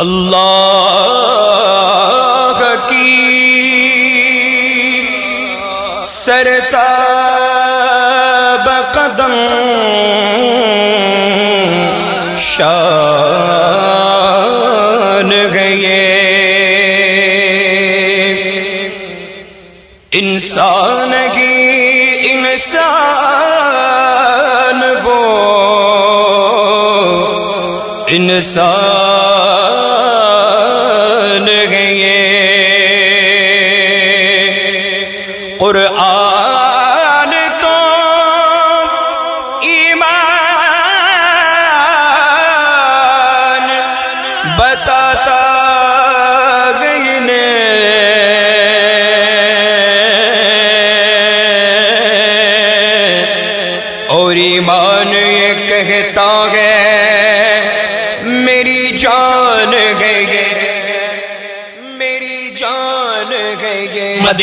अल्लाह की सरताब कदम शान गए। इंसान की इंसान वो इंसान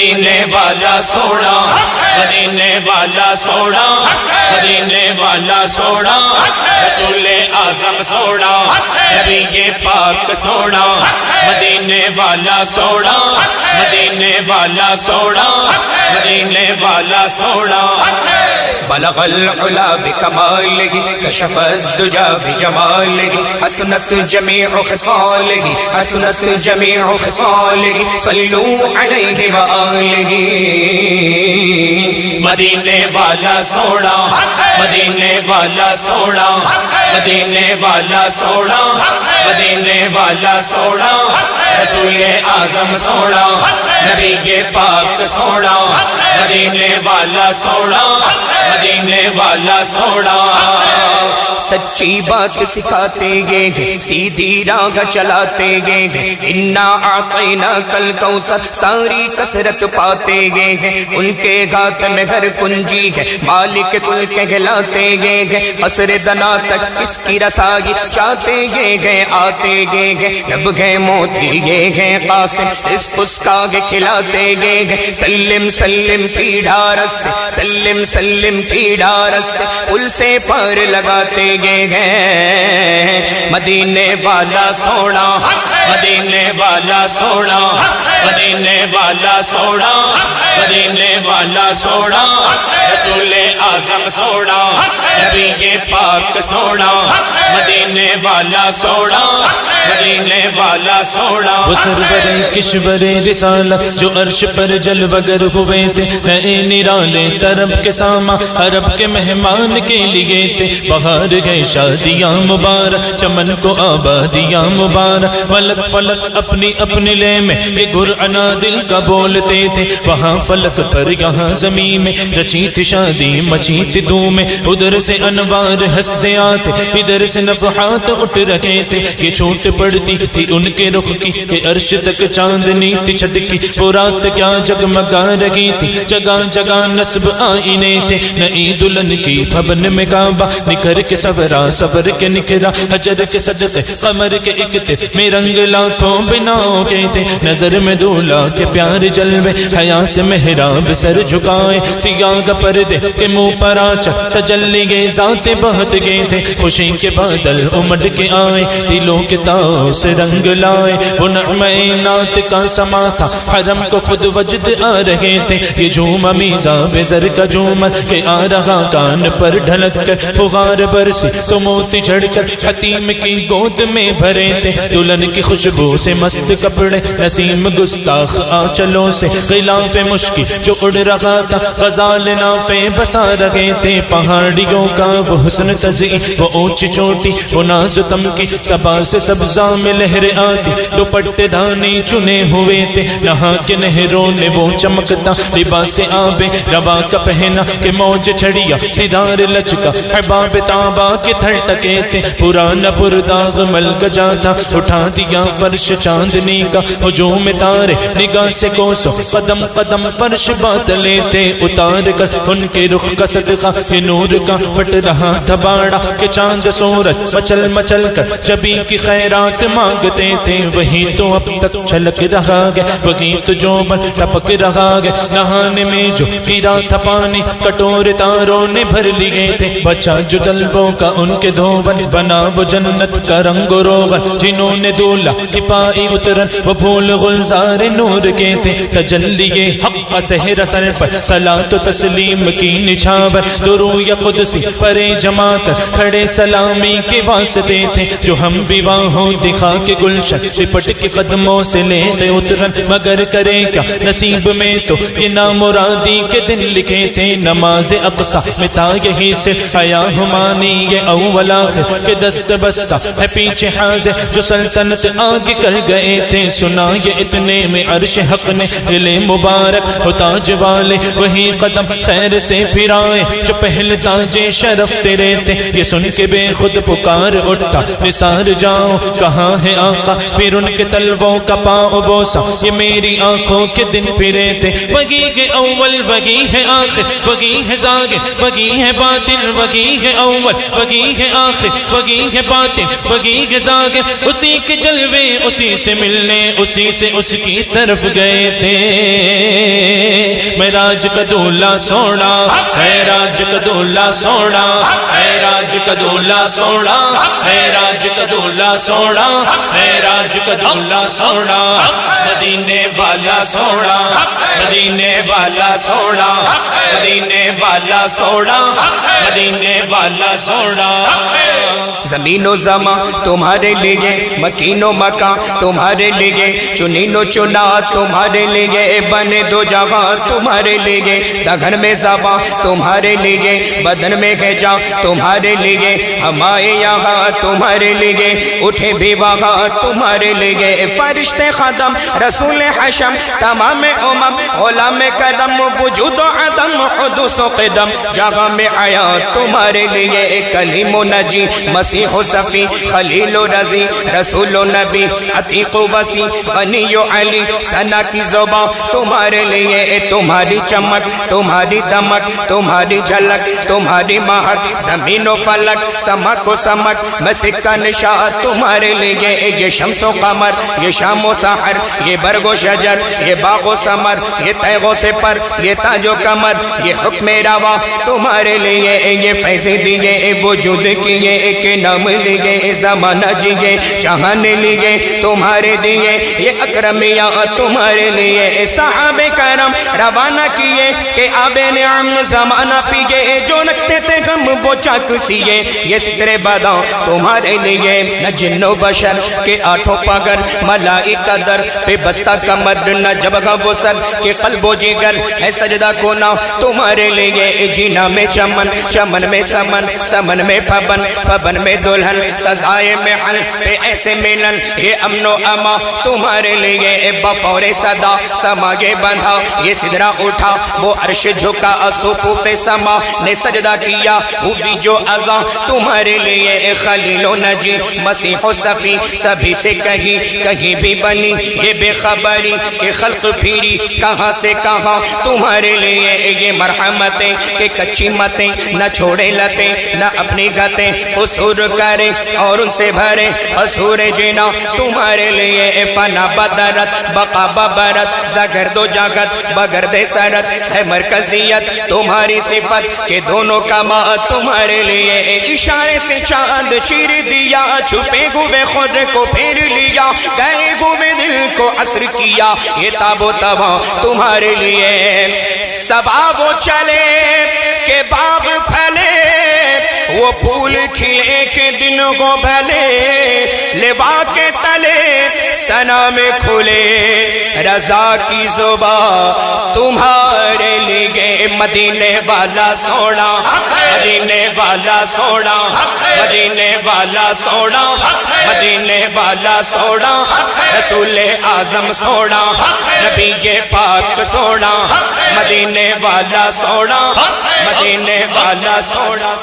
मदीने वाला सोना मदीने वाला सोना मदीने वाला सोना, रसूल आज़म सोना नबी ये पाक सोना, मदीने वाला सोना, मदीने वाला सोना, मदीने वाला सोना। बलगल उला बिकमालिही कशफत दुजा बिजमालिही हसनत जमीउ खसालिही हसनत जमीउ खसालिही सल्लू अलैहि व आलिही। मदीने वाला सोना मदीने वाला सोना, मदीने वाला सोना, मदीने वाला सोना, रसूल आज़म सोना, नबी के पाक सोना मदीने वाला सोना, मदीने वाला सोना। सच्ची बात सिखाते गे, सीधी राह चलाते गे, इन्ना आतना कल कौसर, सारी कसरत पाते गे। उनके गात में घर कुंजी है, मालिक कुल कहलाते गे। कसर दना तक किसकी रसाई चाहते गे गे, आते गे। गे जब गए मोती गे गे कासिम, इस उसका खिलाते गे गे। सल्लिम सल्लिम की ढारस, सल्लिम सल्लिम की ढारस से पार लगाते गए। मदीने वाला सोना, मदीने वाला सोना, मदीने वाला सोना, मदीने वाला सोना, रसूल आज़म सोना, नबी के पाक सोना, मदीने वाला सोना, मदीने वाला सोना। वो सरवर किशवर रिसाला, जो अर्श पर जल वगर हुए थे नए निराले तरब के सामा, अरब के मेहमान के लिए थे बाहर गए शादियाँ मुबारक, चमन को आबादियाँ मुबारक। फलक फलक अपनी अपने ले में, ये गुरअना दिल का बोलते थे। वहाँ फलक पर यहाँ जमी में, रची थी शादी, मची थी धूम में। उधर से अनवार हँसते आते, इधर से नफहात उठ रखे थे। ये छूट पड़ती थी उनके रुख की, ये अर्श तक चांदनी थी छटकी वो रात क्या जगमगा रही थी जगह जगह नस्ब आईने थे नई दुल्हन की फबन में काबा। निखर के सवरा, सवर के निखरा। हजर के सजते, कमर के इकते। में रंग लाखों बिनाओं के थे नज़र में दूल्हा के प्यार जलवे। हया से मेहराब सर झुकाए। सिया का पर्दे के मुँह पर आचा। तजल्ली गए जाते बहत गए थे खुशी के बादल उमड़ के आए। दिलों के ताव से रंग लाए। वो नात का समा था हरम को खुद वजद आ रहे थे। ये झूम मीजा बेजर का झूमर के आ रहा कान पर ढलक कर फुहार बरसी तो मोती झड़कर हतीम की गोद में भरे थे। दुल्हन की खुशबू से मस्त कपड़े, नसीम गुस्ताख आंचलों से खिलाफ मुश्किल जो उड़ रहा था। गजाल नाफे बसा रहे थे। पहाड़ियों का वो हुस्न तजी, वो ऊँची चोटी, वो नाजुतम की सबा से सब्जा में लहर आती। दुपट्टे दाने चुने हुए थे, नहा के नहरों ने वो चमकता लिबास आबे रबा का पहना के मौज छड़िया, दीदार लचका। हबाब ताबा के थर टके थे पुराना पुरदाग मल गजा था उठा दिया फर्श चांदनी का, हुजूम तारे, निगाह से कोसो, कदम कदम फर्श बात लेते। उतार कर उनके रुख का सदका, ये नूर का पट रहा था बाड़ा के चाँद सूरज मचल मचल कर, जबी की खैरात मांगते थे। वही तो अब तक छलक रहा गया, वही तो जो बन टपक रहा है नहाने में जो पीरा था पानी, कटोरे तारों ने भर लिए थे। बचा जो तलवों का उनके धोवन, बना वो जन्नत का रंग रोगन जिन्होंने दूल्हा की पाई उतरन, वो फूल गुलजार नूर के थे। तजल्लिए हक सहर सर पर सला तो तस्लीम की निछावर दुरू या कुदसी परे जमा कर, खड़े सलामी के वास्ते थे। जो हम विवाहों दिखा के गुलशन, लिपट के कदमों से लेते उतरन। मगर करे क्या? नसीब में तो ये नामुरादी के दिन लिखे थे, नमाज़ अब मिता यही से हया हुमानी, ये अव्वला के दस्त बस्ता है पीछे जो सल्तनत आगे कर गए थे, सुना ये इतने में हक ने दिले मुबारक। हो ताज वाले वही कदम खैर से फिराए। जो पहले ताजे शरफ तेरे थे, ये सुन के बेखुद पुकार उठा निसार जाओ, कहाँ है आका? फिर उनके तलवों का पाओ बोसा। ये मेरी आँखों के दिन फिरे थे वगी के अव्वल, वगी है आखिर, वगी है जागे वगी है बातिन वगी है अव्वल, वगी है आखिर, वगी है बातिन वगी है जागे उसी के जलवे, उसी से मिलने, उसी से उसकी तरफ़ गए थे। मैं राज कदूला सोना, है राज कदूला सोना, है राज कदूला सोना, है राज कदूला सोना, है राज कदूला सोना, मदीने वाला सोना, मदीने वाला सोना। मदीने वाला सोना। मदीने वाला सोना। जमीनो जमा तुम्हारे लिए, मकीनो मका तुम्हारे लिए, चुनीनो चुना तुम्हारे लिए, बने दो जगह तुम्हारे लिए, दघन में जबा तुम्हारे लिए, बदन में खेजा तुम्हारे लिए हमारे यहाँ तुम्हारे लिए, उठे भी वहाँ तुम्हारे लिए, फरिश्ते खदम रसूल हशम, तमाम उमम, ओलम करम वजूद अदम हुदुस कदम। जगह में आया तुम्हारे लिए कलीमो नजी मसीह सफ़ी, खलीलो रज़ी, रसूलो नबी, अतीको वसी बनियो अली। सना की जोबा तुम्हारे लिए तुम्हारी चमक, तुम्हारी दमक, तुम्हारी झलक, तुम्हारी महक। जमीनो फलक, समक समक। मसिका निशा तुम्हारे लिए ये शमसो कमर, ये शामो सहर ये बरगो शजर, ये बागो समर, ये तैगो से पर, ये ताजो कमर, ये हुक्म रवा। तुम्हारे लिए ये फैसे दिए वजूद किए के नाम लिए जमाना जिए चाहने लिए, तुम्हारे दिए। ये अक्रमिया तुम्हारे लिए साहबे करम रवाना किए, के आबे नियम जमाना पिए, जो नकते थे हम वो चक सिए। ये सितरे बदाओ तुम्हारे लिए, न जिन्नो बशर के आठों पगर मलाई कदर पे बस्ता कमर, न जबगा वो सर के कल्बो जिगर है सजदा कोना तुम्हारे लिए जीना में चमन चमन में समन समन में पवन पवन में दुल्हन, सजाए में हल पे ऐसे मिलन। ये अमनो अमा, तुम्हारे लिए बफौरे सदा, समागे बंधा। ये सिदरा उठा, वो अर्श झुका असुफू पे समा। ने सजदा किया, हुई जो अजा। तुम्हारे लिए खलीलो नजी, मसीह सफी। सभी से कहीं कहीं भी बनी, ये बेखबरी, के खल्क फिरी, कहाँ से कहाँ? तुम्हारे लिए ये मरहमतें के कच्ची मतें न छोड़े लते, न अपनी गतें कसूर करे और उनसे भरे असूर जीना। तुम्हारे लिए फना बदरत, बका बबरत, जगर दो जागत, बगर दे सरत है मरकजियत। तुम्हारी सिफत के दोनों का माँ तुम्हारे लिए इशारे से चाँद चीर दिया, छुपे हुए खुद को फेर लिया, गए हुए दिल को असर किया। ये ताबो तबा तुम्हारे लिए सबा वो चले के बाग फले वो फूल खिले के दिन को भले। सना में खुले, रजा की जुबा तुम्हारे लिए। मदीने वाला सोना, मदीने वाला सोना, मदीने वाला सोना, मदीने वाला सोना, रसूल आज़म सोना, नबी के पाक सोना, मदीने वाला सोना, मदीने वाला सोना।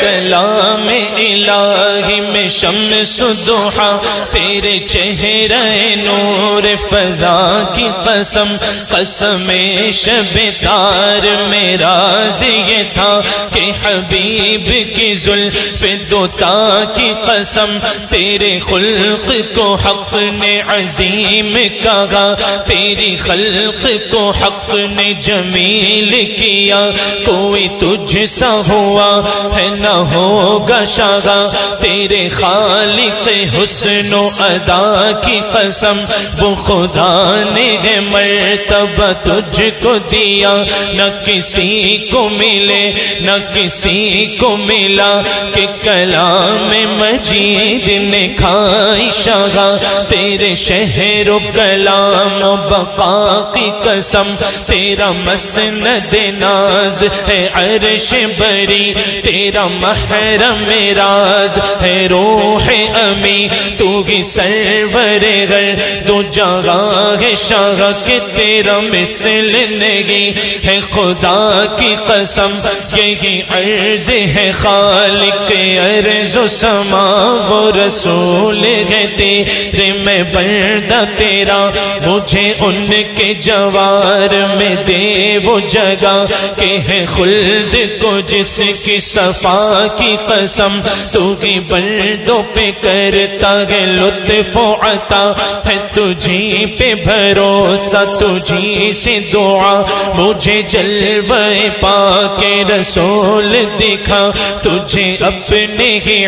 कलाम इलाही में शम सुदोहा तेरे चेहरा नूर फजा की कसम कसम शब तार मेरा ये था कि हबीब की जुल्फ दोता की कसम, तेरे खुल्क को हक ने अजीम कहा, तेरी खल्क को हक ने जमील किया, कोई तुझ सा हुआ है न होगा शागा, तेरे खालिक हुस्न अदा की कसम, वो खुदा ने है मर्तबा तुझको दिया। न किसी को मिले, न किसी को मिला कि कलाम मजीद ने खाई शागा। तेरे शहर कलाम बका की कसम, तेरा मसनद नाज है अरश बरी। तेरा महरम राज है रोह अमी। तू ही सरवर घर दो जगह है शाह के तेरा मिसल नहीं है खुदा की कसम। यही अर्ज़ है खालिक, अर्ज़ समा वो रसूल है तेरे मैं बंदा तेरा। मुझे उनके जवार में दे वो जगह के है खुल्द को जिसकी सफ़ा की कसम। तू की बंदों पे करता है लुत्फ आता है तुझी पे भरोसा, तुझी से दुआ। मुझे जलवे पाके रसूल दिखा। तुझे अपने ही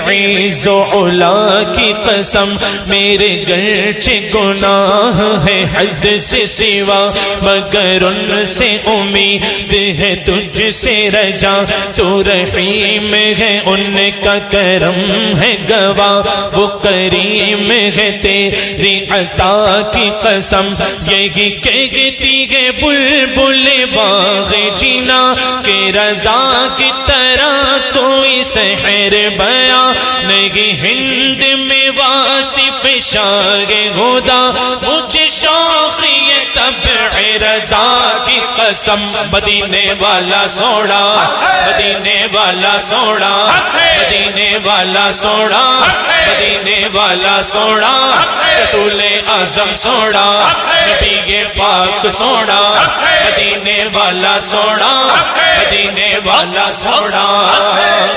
ओला की कसम। मेरे गर्चे गुनाह है हद से सिवा। मगर उनसे उम्मीद है तुझसे रजा। तो रहीम है, उनका करम है गवा वो करीम है तेरी अता की कसम, यही कहती है बुलबुल बाग जीना के रजा की तरह कोई शहर बया नहीं। हिंद में वासिफ शाह होदा तब रजा की कसम, मदीने वाला सोड़ा मदीने वाला सोड़ा मदीने वाला सोड़ा मदीने वाला सोड़ा रसूल आज़म सोड़ा नबी के पाक सोड़ा मदीने वाला सोड़ा मदीने वाला सोड़ा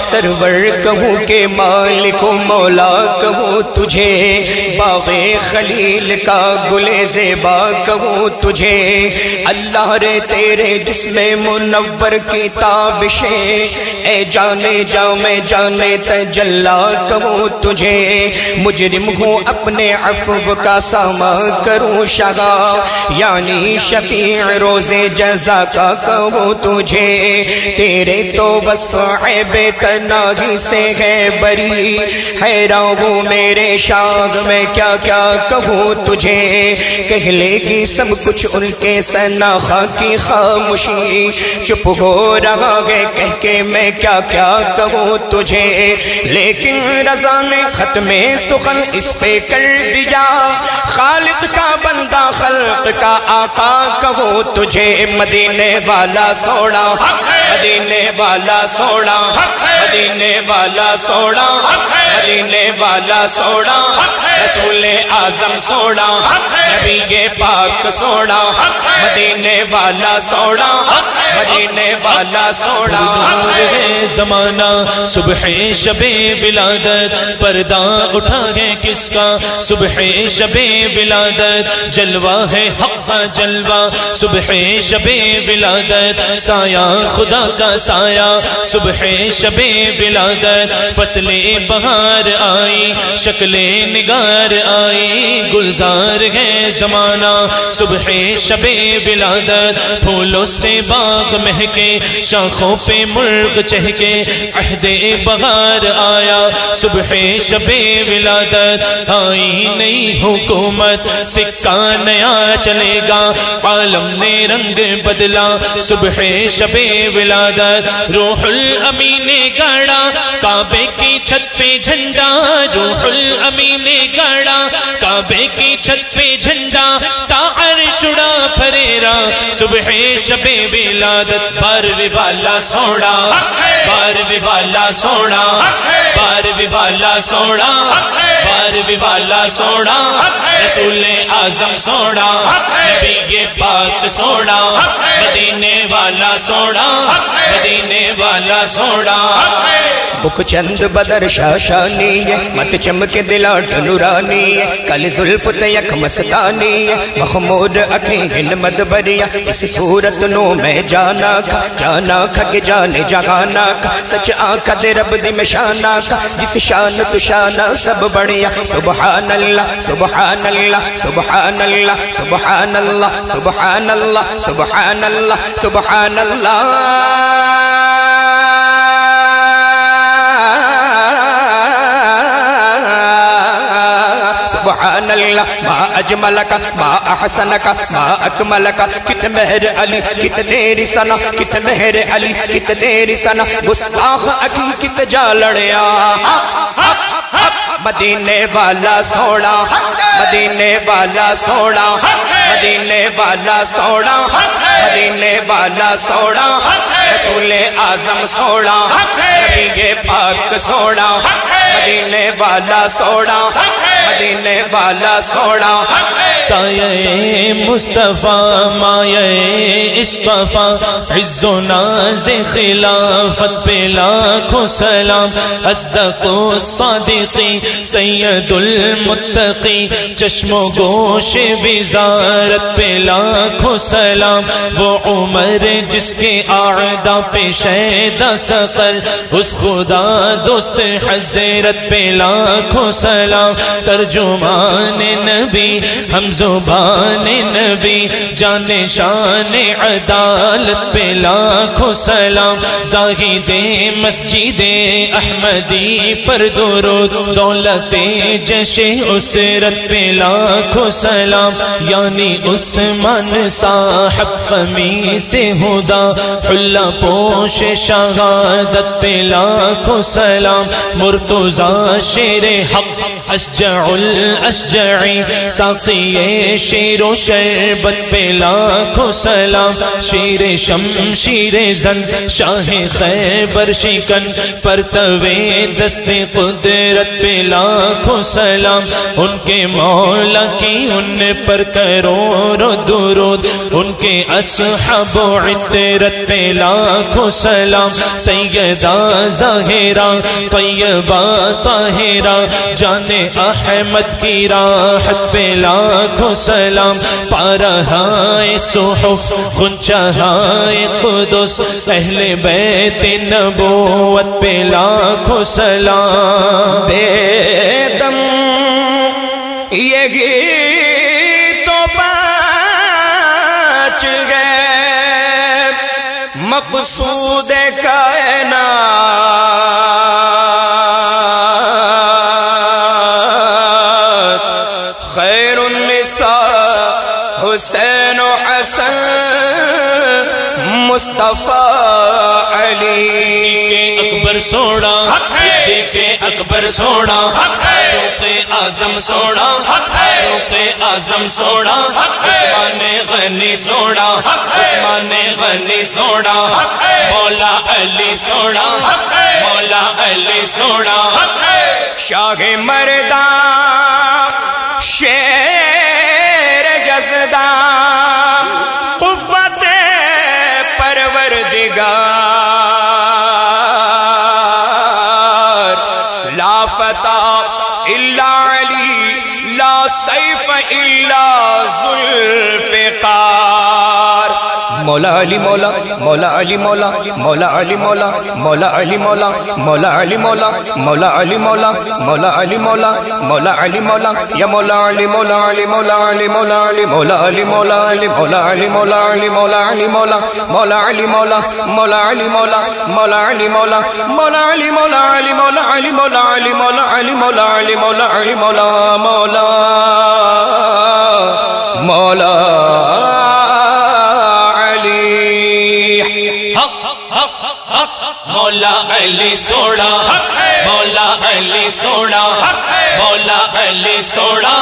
सरवर कहूँ के मालिको मौला कहूँ तुझे बागे खलील का गुले जेबा कहूँ तुझे। अल्लाह रे, तेरे जिसमें मुनव्वर की ताबिशे। ए जाने जाओ, मैं जाने तजल्ला कहूँ तुझे। मुजरिम हूँ, अपने अफव का सामा करूँ शगा यानी शफी रोज़े जजा का कहूँ तुझे। तेरे तो बस बेतनाही से है बरी। हैरान हूँ मेरे शाग, में क्या क्या कहूँ तुझे। कह लेगी सब कुछ उनके सनाखा की खामोशी चुप हो रहा है, कह के मैं क्या क्या कहूँ तुझे। लेकिन रजा ने खत्म सुखन इस पे कर दिया। खालिद का बंदा खल्क का आका कहो तुझे। मदीने वाला सोड़ा मदीने वाला सोड़ा मदीने वाला सोड़ा मदीने वाला सोड़ा रसूल आज़म सोड़ा नबी पाक सोड़ा मदीने वाला सोड़ा। मदीने वाला है जमाना, सुबह शबे विलादत। पर्दा उठा है किसका? सुबह शबे विलादत। जलवा है हक का जलवा। सुबह शबे विलादत। साया खुदा का साया। सुबह शबे विलादत। फ़सलें बहार आई, शक्लें निगार आई। गुलजार है जमाना, सुबह शबे बिलादत फूलों से बाग महके, शाखों पे मुर्ग चहके, अहदे बहार आया। सुबह शबे विलादत आई नई हुकूमत, सिक्का नया चलेगा, आलम ने रंग बदला। सुबह शबे विलादत रूहुल अमी ने गाड़ा, काबे की छत पे झंडा। रूहुल अमी ने गाड़ा, काबे की छत पे झंडा, तार शुड़ा फरेरा सुबह शबे विलादत बारवे वाला सोना बारवे वाला सोना बारवे वाला सोड़ा बारवे वाला सोड़ा रसूल आज़म सोना नबी ये पाक सोना मदीने वाला सोना मदीने वाला सोना बुक चंद बदर शाशानी है मत चमके दिला नुरानी है कल जुल्फ तयक मस्तानी है महमूद अखीन मद बरिया इस सूरत नो मैं जाना खा जाना खग जाने जगाना खा सच आखा दे रब दी में शाना खा जिस शान तु शाना सब बढ़िया सुबहान अल्लाह सुबहान अल्लाह सुबहान अल्लाह सुबहान अल्लाह सुबहान अल्लाह सुबहान अल्लाह सुबहान अल्लाह सुबहान अल्लाह मा अजमल का मा अहसन का मा अकमल का कित मेहर अली कित तेरी सना कित मेहर अली कित तेरी सना गुस्ताख अकी कित जा लड़या मदीने वाला सोना, मदीने वाला सोना, मदीने वाला सोना, मदीने वाला सोना, रसूल आज़म सोना, नबी पाक सोना मदीने वाला सोना, मदीने वाला सोना। साये मुस्तफ़ा, माये इस्तफ़ा, इज्जो नाज खिलाफत पे लाखों सलाम। अस्दको सादिकी सैयदुल मुत्तकी चश्मो गोश विजारत पे लाखों सलाम। वो उमर जिसके आदा पे शैदा सकर उस खुदा दोस्त हज़रत पे लाखों सलाम, तर्जुमान नबी हम ज़ुबान नबी, जाने शान अदालत पे लाखों सलाम, जाहिदे मस्जिदे अहमदी पर दुरूद, दौलते जैसे उसरत पे लाखों सलाम, यानी उस्मान साहब कमी से हुदा, हुल्ला पोश शहादत पे लाखों सलाम, मुर्तुजा शेर हक, अशजउल अशजई साकिए शेरो शरबत पे लाखों सलाम, शेर शमशीर जन, शाह खैबर शिकन, परतवे दस्ते कुदरत पे लाखों सलाम, उनके मौला की उन पर करोड़ों दुरूद, उनके असहबो इतरत पे लाखों सलाम, सैयदा जाहिरा, तैयबा ताहिरा जाने अहमद की राहत पे लाखों सलाम पारहाए सुहुफ गुंचहाए कुदुस, अहले बैत नबूवत पे लाखों सलाम। बेदम, ये तो बच गए, मकसूद मुस्तफ़ा अली। अकबर सोना सिद्दीके अकबर सोना फारूके आज़म सोना फारूके आज़म सोना उस्मान गनी सोना उस्मान गनी सोना मौला अली सोना मौला अली सोना। शाह मरदा शेर जसदा। परवर ला लाफता इल्ला अली ला सैफ इल्ला जुल्फिकार मौला अली मौला मौला अली मौला मौला अली मौला मौला अली मौला मौला अली मौला मौला अली मौला मौला अली मौला मौला अली मौला या मौला अली मौला अली मौला अली मौला अली मौला अली मौला अली मौला अली मौला अली मौला अली मौला मौला अली मौला मौला अली मौला मौला अली मौला मौला अली मौला अली मौला अली मौला अली मौला अली मौला अली मौला अली मौला मौला मौला अली सोना मौला अली सोना मौला अली सोना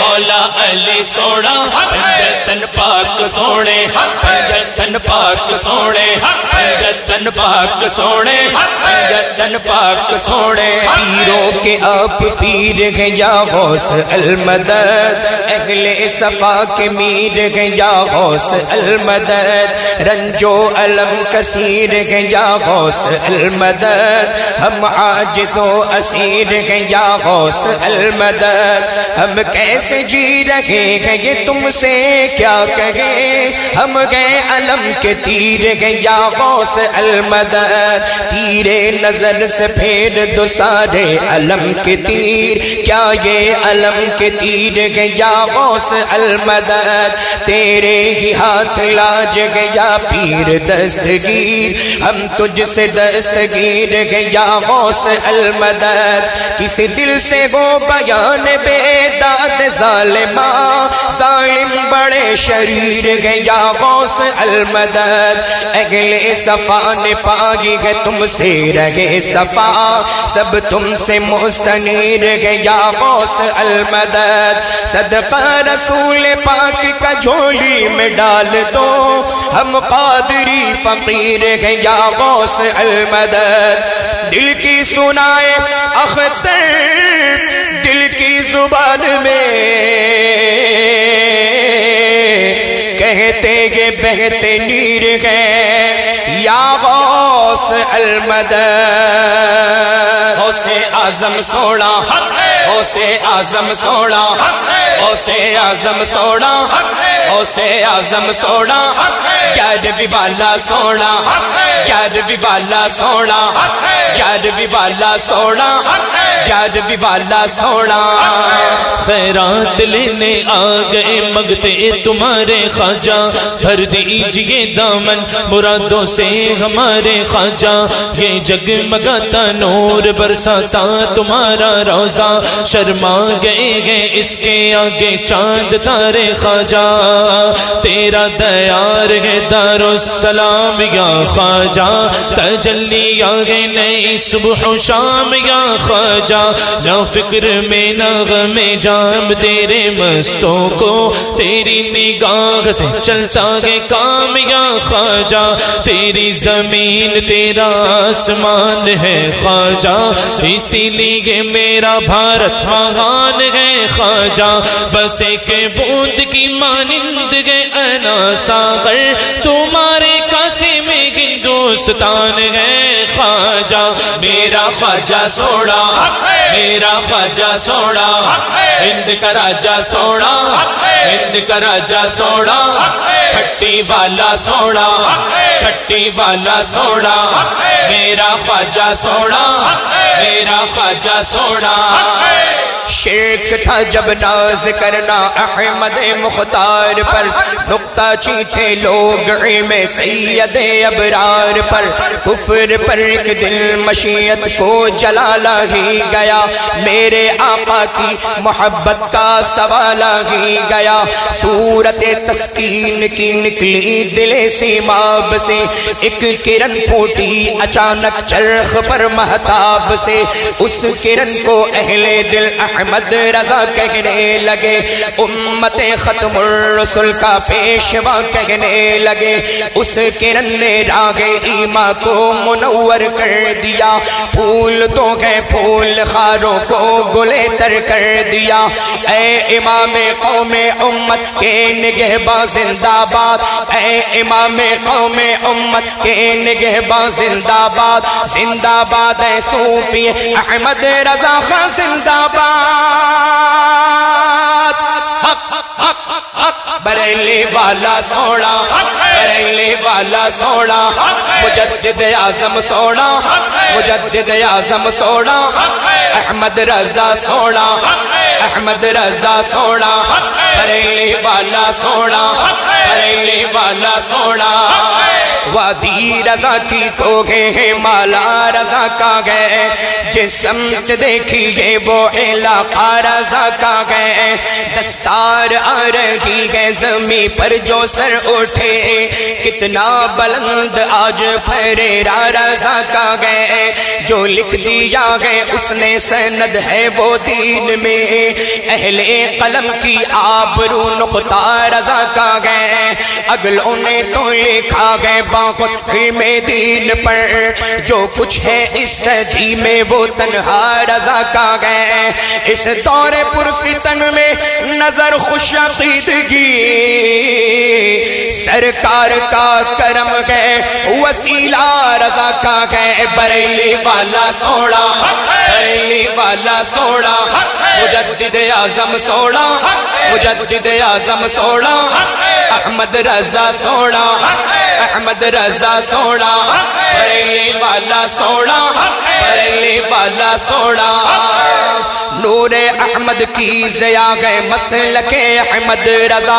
मौला अली सोना पंजतन पाक सोने पंजतन पाक सोने पंजतन पाक सोने पंजतन पाक सोने। पीरों के आप पीर हैं, या गौस अलमदद अगले सफ़ा के मीर हैं, या गौस अलमदद रंजो अलम कसीर हैं, या गौस अलमदद हम आजिजो असीर हैं, या गौस अलमदद हम कैसे जी रहे हैं ये तुमसे क्या कहे? हम गए अलम के तीर हैं या गौस अलमदद तीरे नज़र से फेर दो सारे अलम के तीर। क्या ये अलम के तीर हैं या गौस अलमदद तेरे ही हाथ लाज गया पीर दस्तगीर? हम तुझसे दस्तगीर गया गौस अलमदद किसी दिल से वो बयान बेदाद जालिमा, जालिम बड़े शरीर गया, गौस अलमदद। अगले सफ़ा ने पागी है तुमसे रहे सफ़ा। सब तुमसे मुस्तनीर गया, गौस अलमदद। सदका रसूल पाक का झोली में डाल दो। हम कादरी फकीर गया, गौस अलमदद। दिल की सुनाए अख्तर ज़ुबान में। कहते गे बहते नीर गए या गौस अलमद आज़म सोना होसे आज़म सोना होसे आज़म सोना होसे आज़म सोना ग्यारहवीं वाला सोना ग्यारहवीं वाला सोना ग्यारहवीं वाला सोना ग्यारहवीं वाला सोना खैरात लेने आ गए मगते तुम्हारे खाजा भर दीजिए दामन, मुरादों से हमारे ख्वाजा ये जगमगाता नूर बरसाता तुम्हारा रोजा। शर्मा गए हैं इसके आगे चाँद तारे ख्वाजा। तेरा दयार है दारो सलाम या ख्वाजा। तजल्ली आ गए नई सुबह शाम या ख्वाजा। ना फ़िक्र में, ना गमे जाम तेरे मस्तों को। तेरी निगाह से चलता है काम या ख्वाजा। तेरी ज़मीन तेरा आसमान है ख्वाजा, इसीलिए मेरा भारत महान है ख्वाजा। बस एक बूंद की मानिंद गए अना सागर तुम्हारे हिंदुस्तान है ख्वाजा, मेरा ख्वाजा सोना। मेरा ख्वाजा सोना। हिंद का राजा सोना। हिंद का राजा सोना। छट्टी वाला सोना। छट्टी वाला सोना। मेरा ख्वाजा सोना। मेरा ख्वाजा सोना। शेख था जब नाज करना अहमद मुख्तार पर। नुकता चीथे लोग में सैयद अबरार पर। कुफर पर एक दिल मशीयत को जलाला ही गया। मेरे आका की मोहब्बत का सवाला ही गया। सूरत तस्कीन की निकली दिले सीमाब से। एक किरण फूटी अचानक चरख पर महताब से। उस किरण को अहले दिल अहमद रजा कहने लगे, उम्मत खत्म रसुल का पेशवा कहने लगे उस किरण ने रागे ईमा को मुनवर कर दिया, फूल तो गए फूल खारों को गुले तर कर दिया। ए इमाम कौम उम्मत के निगहबा जिंदाबाद ए इमाम कौम उम्मत के निगहबा जिंदाबाद जिंदाबाद है सूफी अहमद रजा खां जिंदाबाद। बरेली वाला सोना, बरेली वाला सोना। मुजद्दिद आज़म सोना, मुजद्दिद आज़म सोना। अहमद रजा सोना, अहमद रजा सोना। बरेली वाला सोना बरेली वाला सोना। वादी रजा की को गए माला रजा का गए। जिसम देखी गए वो इलाका रजा का गए। दस्तार आ रही है, जमी पर जो सर उठे। कितना बुलंद आज फरेरा रजा का गए। जो लिख दिया है, उसने सनद है वो दीन में। अहले कलम की आबरू नुकता रजा का गए, अगलों ने तो लिखा गए बाखुद में दीन पर। जो कुछ है इस सदी में वो तनहा रजा का गए। इस दौरे पुरफितन में नज़र खुश अकीदगी। सरकार का करम है, वसीला रजा का गए, बरेली वाला सोना। बरेली वाला सोना मुजद्दिद आज़म सोना मुजद्दिद आज़म सोना अहमद रजा सोना अहमद रजा सोना बरेली वाला सोना बरेली वाला सोना नूर अहमद की जया गए मसल के अहमद रजा।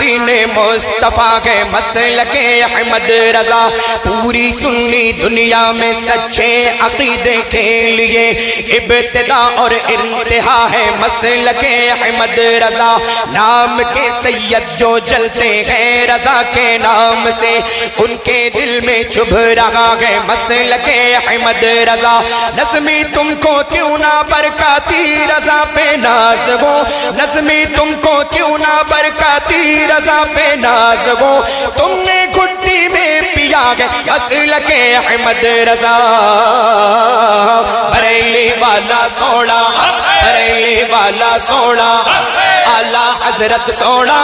दीन मुस्तफ़ा गए मसल के अहमद रजा। पूरी सुन्नी दुनिया में सच्चे अकीदे के लिए इब्तदा और इंतहा है मसल के अहमद रजा। नाम के सैयद जो जलते हैं रजा के नाम से, उनके दिल में चुभ रहा है मसल के अहमद रजा। नजमी तुमको क्यों ना बरकाती रजा पे नाज हो। नजमी तुमको क्यों ना बरकाती रजा पे नाज हो। तुमने घुट्टी में पिया गए असल के अहमद रजा। बरेली वाला सोना, बरेली वाला सोना। आला हज़रत सोना,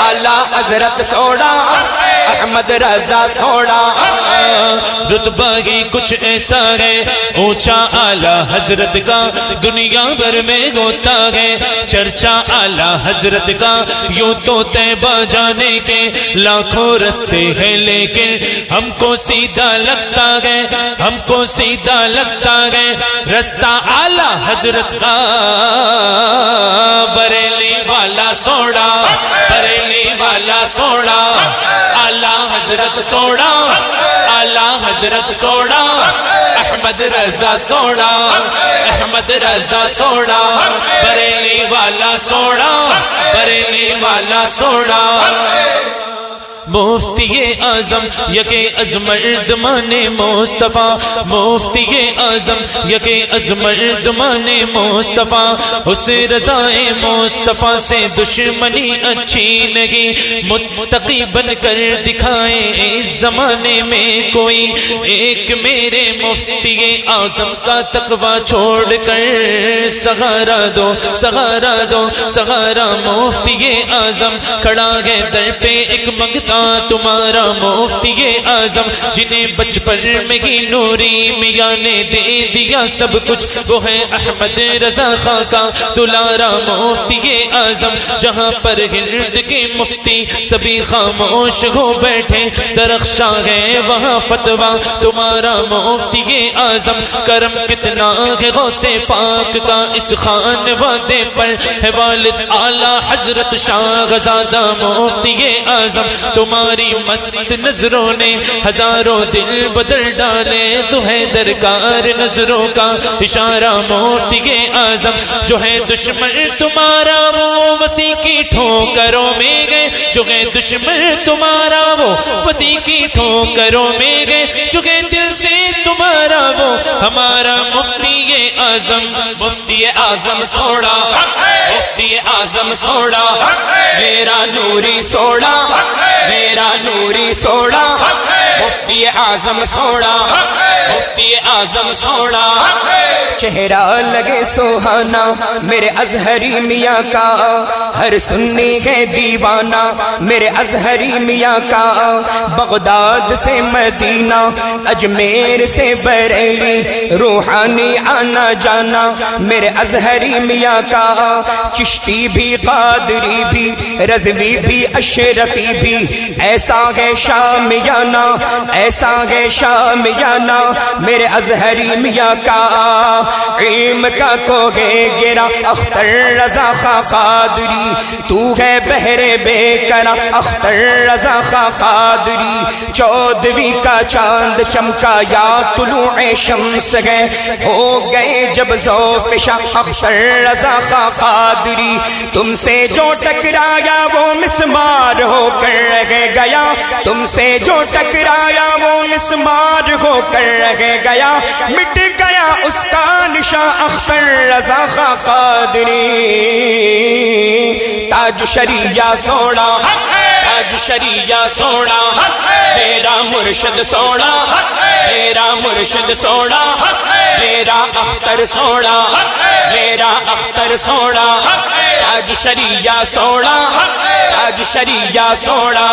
आला हज़रत सोना। अहमद रजा सोना। रुतबा ही कुछ ऐसा है, ऊँचा आला हज़रत का, दुनिया भर में गोता है। चर्चा आला हज़रत का, यूँ तो तैबा जाने के लाखों रस्ते हैं, लेकिन हमको सीधा लगता है, हमको सीधा लगता है, रास्ता आला हज़रत का, बरेली वाला सोना। वाला सोना आला हज़रत सोना आला हज़रत सोना अहमद रजा सोना अहमद रजा सोना बरेली वाला सोना बरेली वाला सोना मुफ्ती आज़म, यके अजमर्द माने मुस्तफ़ा। मुफ्ती आज़म, यके अजमर्द माने मुस्तफ़ा। उसे रजाए मुस्तफ़ा से दुश्मनी अच्छी नहीं। मुत्तकी बन कर दिखाए इस जमाने में कोई। एक मेरे मुफ्ती आज़म का तकवा छोड़ कर सहारा दो सहारा दो, सहारा मुफ्ती आज़म। खड़ा है दर पे एक मंगता तुम्हारा मुफ्ती आज़म, जिन्हें बचपन में ही नूरी मियाँ ने दे दिया सब कुछ, वो है अहमद रजा खां का दुलारा मुफ्ती आज़म, जहाँ पर हिंद के मुफ्ती सभी खामोश हो बैठे, दरख्शा है वहाँ फतवा, तुम्हारा मुफ्ती आज़म, करम कितना है गौसे पाक का इस खान वादे पर, है वालिद आला हज़रत शाह गजादा मुफ्ती आज़म तुम्हारी मस्त नज़रों ने हज़ारों दिल बदल डाले तो है दरकार नज़रों का इशारा मोती के आज़म। जो है दुश्मन तुम्हारा, वो वसी की ठोकरों में गए। जो है दुश्मन तुम्हारा, वो वसी की ठोकरों में गए। चुके दिल से तुम्हारा वो, हमारा मुफ्ती आज़म मुफ्ती आज़म सोड़ा। मुफ्ती आज़म सोड़ा। मेरा नूरी सोड़ा, मेरा नूरी सोड़ा। मुफ्ती आज़म सोड़ा, मुफ्ती आज़म सोड़ा। चेहरा लगे सोहाना मेरे अजहरी मियाँ का। हर सुन्नी है दीवाना मेरे अजहरी मियाँ का। बगदाद से मदीना, अजमेर से बरेली रूहानी आना जाना, मेरे अजहरी मियाँ का। चिश्ती भी कादरी भी, रजवी भी, अशरफी भी। ऐसा है शामियाना ऐसा है शामियाना मेरे अजहरी मियाँ का। इल्म का को गे गिरा, अख्तर रजा खा कादरी तू है बहरे बेकरा, अख्तर रजा खा कादरी चौदवी का चाँद चमका या तुलू शम्स गए। हो गए जब जोफिशा अख्तर रजा खा कादरी। तुमसे जो टकराया वो मिसमार होकर रह गया। तुमसे जो टकराया वो मिसमार होकर रह गया। मिट गया उसका निशा अख्तर रजा खा कादरी। ताज शरिया सोना। ताज शरिया सोना। मेरा मुर्शद सोना। मेरा मुर्शद सोना। मेरा अख्तर सोना। मेरा अख्तर सोना। ताज शरिया सोना। ताज शरिया सोना।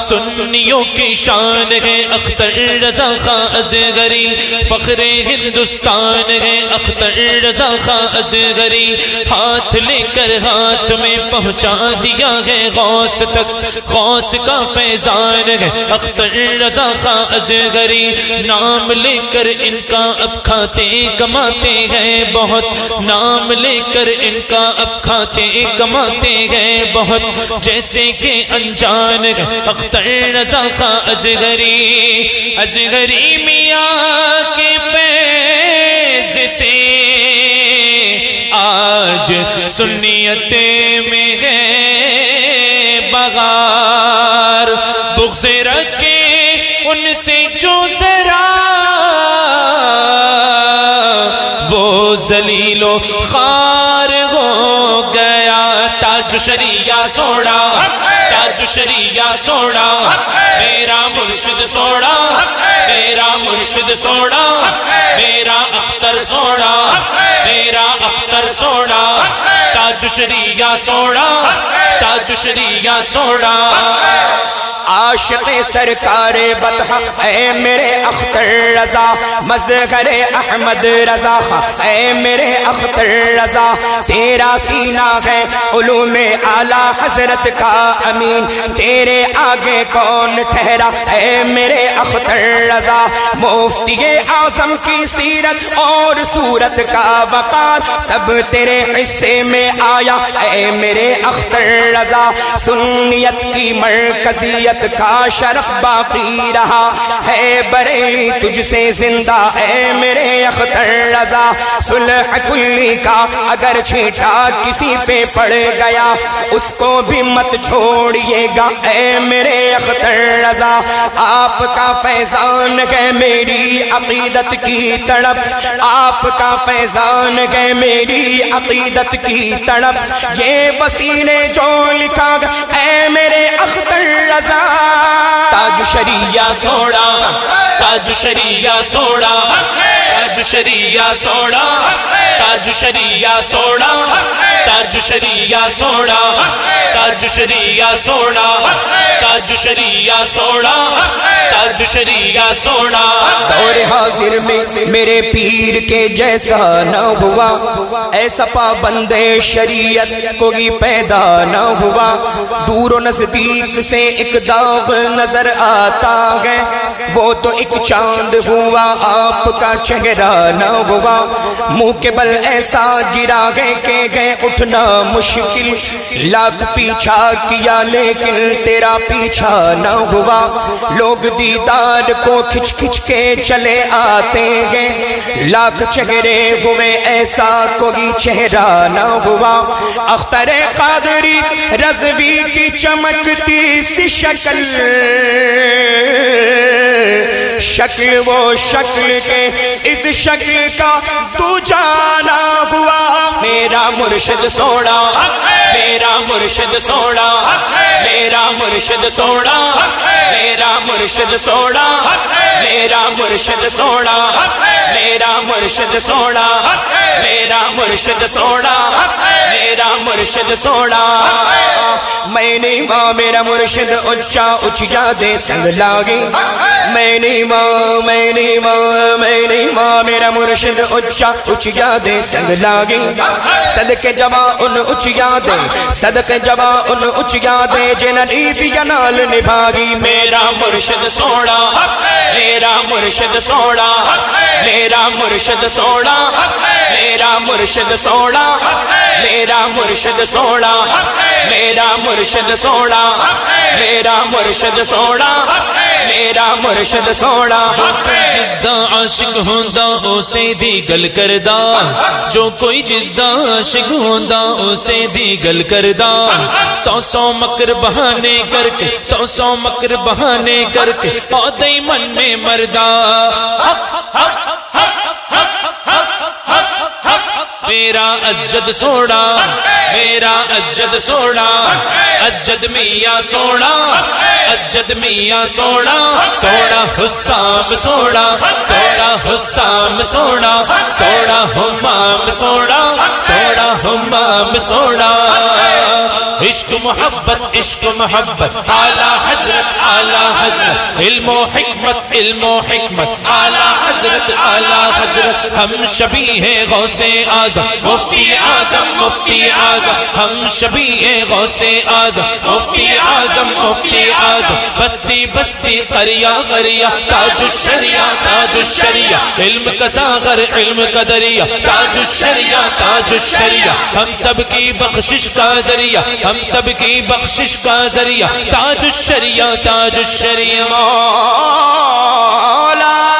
सुन्नियों की शान है अख्तर रजा खां असगरी फखरे हिंदुस्तान है अख्तर रजा खां असगरी हाथ लेकर हाथ में पहुँचा दिया है गौस तक गौस का फैजान है। अख्तर रजा खां असगरी नाम लेकर इनका अब खाते कमाते हैं बहुत। नाम लेकर इनका अब खाते कमाते हैं बहुत। जैसे कि अनजान है, अख्तर रजा खां असगरी असगरी मियाँ के फैज से आज सुन्नियत में जलीलो खार हो गया, ताज शरिया सोड़ा। ताज शरिया सोड़ा। मेरा मुर्शिद सोड़ा। मेरा मुर्शिद सोड़ा। मेरा अख्तर सोड़ा। मेरा अख्तर सोड़ा। ताज शरिया सोड़ा। ताज शरिया सोड़ा। आशिक सरकार बतहा ऐ मेरे अख्तर रजा, मजहर अहमद रजा ऐ मेरे अख्तर रजा, तेरा सीना है उलूम आला हज़रत का अमीन, तेरे आगे कौन ठहरा है मेरे अख्तर रजा, मुफ्ती आज़म की सीरत और सूरत का वकार, सब तेरे हिस्से में आया, ऐ मेरे अख्तर रजा, सुन्नियत की मरकजियत का शरफ बाकी रहा। है बरे, तुझसे ज़िंदा है मेरे अख्तर रजा। सुलह कुल्ली का अगर छीटा किसी पे पड़ गया, उसको भी मत छोड़िएगा ऐ मेरे अख्तर रजा। आपका फैजान है मेरी अकीदत की तड़प। आपका फैजान है मेरी अकीदत की तड़प। ये वसीने जो लिखा ऐ मेरे अख्तर रजा। ताज शरिया सोड़ा, ताज शरिया सोड़ा, ताज शरिया सोड़ा, ताज शरिया सोड़ा, ताज शरिया सोड़ा, ताज शरिया सोड़ा, ताज शरिया सोड़ा, ताज शरिया सोड़ा। दौर हाजिर में मेरे पीर के जैसा न हुआ, ऐसा पाबंदे शरीयत कोई पैदा न हुआ। दूर नज़दीक से एक दाग नज़र आता है। वो तो एक चाँद हुआ, आपका चेहरा न हुआ। मुँह के बल ऐसा गिरा गए के गए उठना मुश्किल। लाख पीछा किया, लेकिन तेरा पीछा न हुआ। लोग दीदार को खिंच खिंच के चले आते हैं। लाख चेहरे हुए, ऐसा कोई चेहरा न हुआ। अख्तर कादरी रजवी की चमकती सी शक्ल। शक्ल वो शक्ल के इस शक्ल का तू जाना हुआ। मेरा मुर्शिद सोना। मेरा मुर्शिद सोना। मेरा मुर्शिद सोना। मेरा मुर्शिद सोना। मेरा मुर्शिद सोना। मेरा मुर्शिद सोना। मेरा मुर्शिद सोना। मेरा मुर्शिद सोना। मैंने माँ मेरा मुर्शिद उच्चा उचिया दे संग लागे। मैंने माँ मैंने माँ मैंने माँ, मेरा मुर्शिद उच्चा उचिया दे संग लागे। सद के जवा उन उचिया दे सद सदक जवा उन उचिया दे जिन नीबिया नाल निभागी। मेरा मुर्शद सोना, मेरा मुर्शद सोना, मेरा मुर्शद सोना, मेरा मुर्शद सोना, मेरा मुर्शद सोना, मेरा मुर्शद सोना, मेरा मुर्शद सोना मेरा मुर्शद सोना जिसदा आशिक होंदा उसे दी गल करदा। जो कोई जिसदा आशिक होंदा उसे दी गल करदा। सौ सौ मकर बहाने करके सौ सौ मकर बहाने करके औदे मन में मरदा। मेरा अजद सोना, मेरा अजद सोना अजद मिया सोना अजद मिया सोना सोना हुसाम सोना सोना हुसाम सोना सोना हुमाम सोना सोना हुमाम सोना। इश्क मोहब्बत इश्क मोहब्बत, आला हज़रत आला हज़रत, इल्मो हिकमत इल्मो हिकमत, आला हज़रत आला हज़रत, हम शबी हैं गौसे आज़म मुफ्ती आज़म मुफ्ती आज़म हम शबी गौसे आज़म मुफ्ती आज़म मुफ्ती आज़म बस्ती बस्ती करिया करिया ताजु शरिया ताजु शरिया। इल्म का सागर, इल्म का दरिया। ताजु शरिया ताजु शरिया। हम सब की बख्शिश का ज़रिया। हम सब की बख्शिश का ज़रिया। ताजु शरिया ताजु शरिया। मौला मौला।